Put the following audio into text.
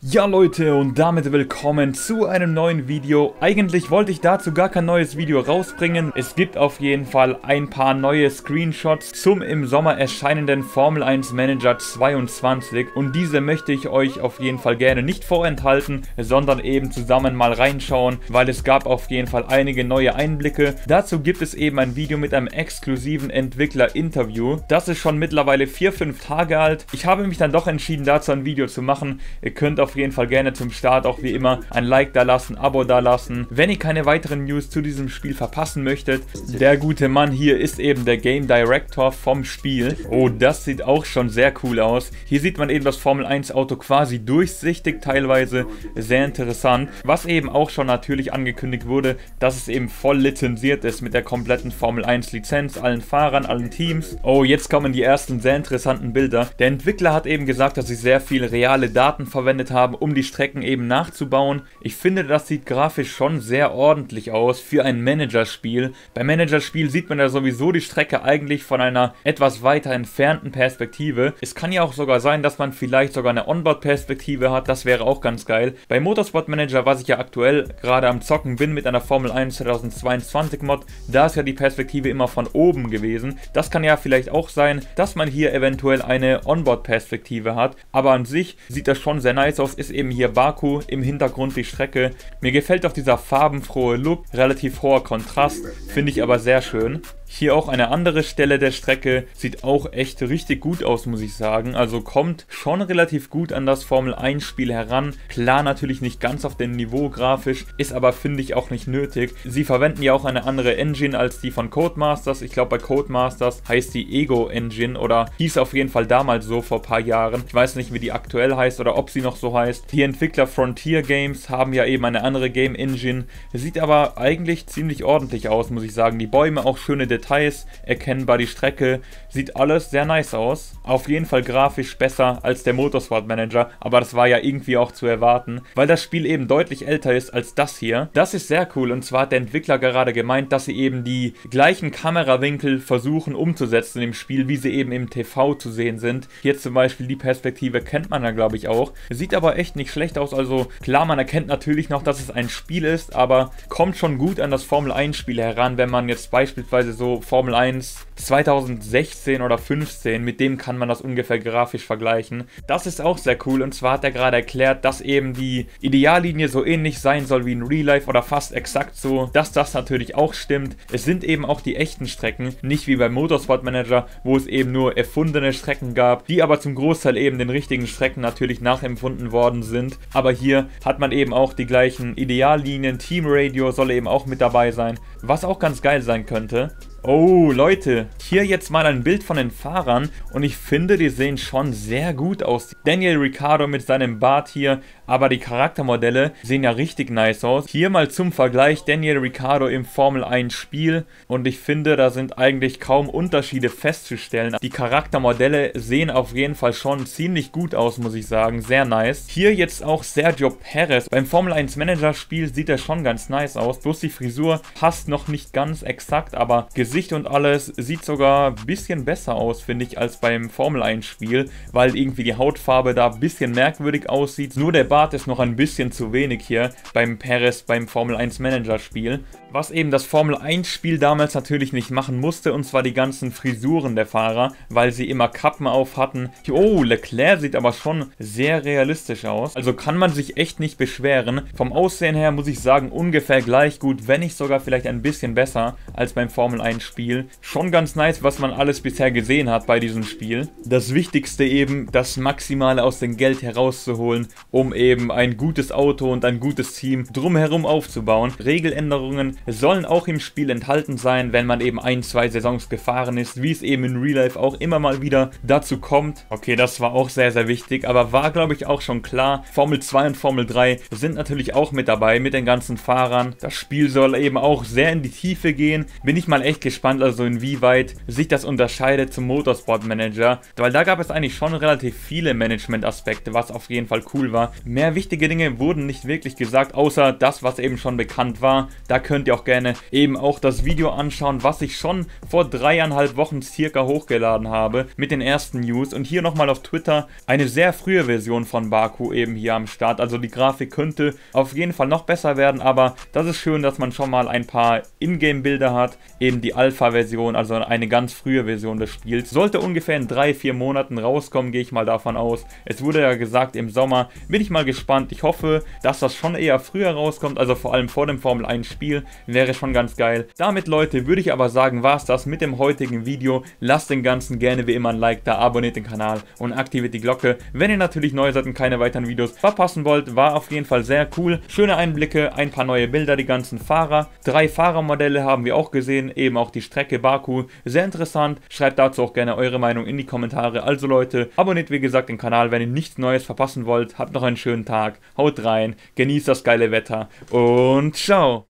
Ja Leute und damit willkommen zu einem neuen Video. Eigentlich wollte ich dazu gar kein neues Video rausbringen. Es gibt auf jeden Fall ein paar neue Screenshots zum im Sommer erscheinenden Formel 1 Manager 22 und diese möchte ich euch auf jeden Fall gerne nicht vorenthalten, sondern eben zusammen mal reinschauen, weil es gab auf jeden Fall einige neue Einblicke. Dazu gibt es eben ein Video mit einem exklusiven Entwickler-Interview. Das ist schon mittlerweile 4-5 Tage alt. Ich habe mich dann doch entschieden dazu ein Video zu machen. Ihr könnt auf auf jeden Fall gerne zum Start auch wie immer ein Like da lassen, Abo da lassen. Wenn ihr keine weiteren News zu diesem Spiel verpassen möchtet, der gute Mann hier ist eben der Game Director vom Spiel. Oh, das sieht auch schon sehr cool aus. Hier sieht man eben das Formel 1 Auto quasi durchsichtig teilweise. Sehr interessant. Was eben auch schon natürlich angekündigt wurde, dass es eben voll lizenziert ist mit der kompletten Formel 1 Lizenz, allen Fahrern, allen Teams. Oh, jetzt kommen die ersten sehr interessanten Bilder. Der Entwickler hat eben gesagt, dass sie sehr viele reale Daten verwendet haben haben, um die Strecken eben nachzubauen. Ich finde, das sieht grafisch schon sehr ordentlich aus für ein Managerspiel. Beim Managerspiel sieht man ja sowieso die Strecke eigentlich von einer etwas weiter entfernten Perspektive. Es kann ja auch sogar sein, dass man vielleicht sogar eine Onboard-Perspektive hat, das wäre auch ganz geil. Bei Motorsport Manager, was ich ja aktuell gerade am Zocken bin mit einer Formel 1 2022 Mod, da ist ja die Perspektive immer von oben gewesen. Das kann ja vielleicht auch sein, dass man hier eventuell eine Onboard-Perspektive hat, aber an sich sieht das schon sehr nice aus aus ist eben hier Baku, im Hintergrund die Strecke. Mir gefällt auch dieser farbenfrohe Look, relativ hoher Kontrast, finde ich aber sehr schön. Hier auch eine andere Stelle der Strecke, sieht auch echt richtig gut aus, muss ich sagen. Also kommt schon relativ gut an das Formel 1 Spiel heran. Klar, natürlich nicht ganz auf dem Niveau grafisch, ist aber finde ich auch nicht nötig. Sie verwenden ja auch eine andere Engine als die von Codemasters. Ich glaube bei Codemasters heißt die Ego Engine oder hieß auf jeden Fall damals so vor ein paar Jahren. Ich weiß nicht, wie die aktuell heißt oder ob sie noch so heißt. Die Entwickler Frontier Games haben ja eben eine andere Game Engine. Sieht aber eigentlich ziemlich ordentlich aus, muss ich sagen. Die Bäume auch schöne Details Details erkennbar, die Strecke, sieht alles sehr nice aus. Auf jeden Fall grafisch besser als der Motorsport Manager, aber das war ja irgendwie auch zu erwarten, weil das Spiel eben deutlich älter ist als das hier. Das ist sehr cool und zwar hat der Entwickler gerade gemeint, dass sie eben die gleichen Kamerawinkel versuchen umzusetzen im Spiel, wie sie eben im TV zu sehen sind. Hier zum Beispiel die Perspektive kennt man ja glaube ich auch. Sieht aber echt nicht schlecht aus, also klar, man erkennt natürlich noch, dass es ein Spiel ist, aber kommt schon gut an das Formel 1 Spiel heran, wenn man jetzt beispielsweise so Formel 1 2016 oder 15, mit dem kann man das ungefähr grafisch vergleichen. Das ist auch sehr cool und zwar hat er gerade erklärt, dass eben die Ideallinie so ähnlich sein soll wie in Real Life oder fast exakt so, dass das natürlich auch stimmt. Es sind eben auch die echten Strecken, nicht wie beim Motorsport Manager, wo es eben nur erfundene Strecken gab, die aber zum Großteil eben den richtigen Strecken natürlich nachempfunden worden sind. Aber hier hat man eben auch die gleichen Ideallinien, Team Radio soll eben auch mit dabei sein, was auch ganz geil sein könnte. Oh, Leute, hier jetzt mal ein Bild von den Fahrern und ich finde, die sehen schon sehr gut aus. Daniel Ricciardo mit seinem Bart hier, aber die Charaktermodelle sehen ja richtig nice aus. Hier mal zum Vergleich Daniel Ricciardo im Formel 1 Spiel und ich finde, da sind eigentlich kaum Unterschiede festzustellen. Die Charaktermodelle sehen auf jeden Fall schon ziemlich gut aus, muss ich sagen. Sehr nice. Hier jetzt auch Sergio Perez. Beim Formel 1 Manager Spiel sieht er schon ganz nice aus. Bloß die Frisur passt noch nicht ganz exakt, aber Gesicht und alles sieht sogar ein bisschen besser aus, finde ich, als beim Formel 1 Spiel, weil irgendwie die Hautfarbe da ein bisschen merkwürdig aussieht. Nur der Bart ist noch ein bisschen zu wenig hier beim Perez beim Formel 1 Manager Spiel. Was eben das Formel 1 Spiel damals natürlich nicht machen musste, und zwar die ganzen Frisuren der Fahrer, weil sie immer Kappen auf hatten. Oh, Leclerc sieht aber schon sehr realistisch aus. Also kann man sich echt nicht beschweren. Vom Aussehen her muss ich sagen, ungefähr gleich gut, wenn nicht sogar vielleicht ein bisschen besser als beim Formel 1 Spiel. Schon ganz nice, was man alles bisher gesehen hat bei diesem Spiel. Das Wichtigste eben, das Maximale aus dem Geld herauszuholen, um eben ein gutes Auto und ein gutes Team drumherum aufzubauen. Regeländerungen sollen auch im Spiel enthalten sein, wenn man eben ein, zwei Saisons gefahren ist, wie es eben in Real Life auch immer mal wieder dazu kommt. Okay, das war auch sehr, sehr wichtig, aber war glaube ich auch schon klar. Formel 2 und Formel 3 sind natürlich auch mit dabei, mit den ganzen Fahrern. Das Spiel soll eben auch sehr sehr in die Tiefe gehen. Bin ich mal echt gespannt, also inwieweit sich das unterscheidet zum Motorsport Manager, weil da gab es eigentlich schon relativ viele Management-Aspekte, was auf jeden Fall cool war. Mehr wichtige Dinge wurden nicht wirklich gesagt, außer das, was eben schon bekannt war. Da könnt ihr auch gerne eben auch das Video anschauen, was ich schon vor dreieinhalb Wochen circa hochgeladen habe mit den ersten News. Und hier nochmal auf Twitter eine sehr frühe Version von Baku eben hier am Start. Also die Grafik könnte auf jeden Fall noch besser werden, aber das ist schön, dass man schon mal ein paar Ingame-Bilder hat. Eben die Alpha-Version, also eine ganz frühe Version des Spiels. Sollte ungefähr in drei, vier Monaten rauskommen, gehe ich mal davon aus. Es wurde ja gesagt im Sommer. Bin ich mal gespannt. Ich hoffe, dass das schon eher früher rauskommt, also vor allem vor dem Formel 1 Spiel. Wäre schon ganz geil. Damit, Leute, würde ich aber sagen, war es das mit dem heutigen Video. Lasst den Ganzen gerne wie immer ein Like da, abonniert den Kanal und aktiviert die Glocke. Wenn ihr natürlich neu seid und keine weiteren Videos verpassen wollt, war auf jeden Fall sehr cool. Schöne Einblicke, ein paar neue Bilder, die ganzen Fahrer. Drei Fahrermodelle haben wir auch gesehen, eben auch die Strecke Baku. Sehr interessant. Schreibt dazu auch gerne eure Meinung in die Kommentare. Also Leute, abonniert wie gesagt den Kanal, wenn ihr nichts Neues verpassen wollt. Habt noch einen schönen Tag. Haut rein, genießt das geile Wetter und ciao.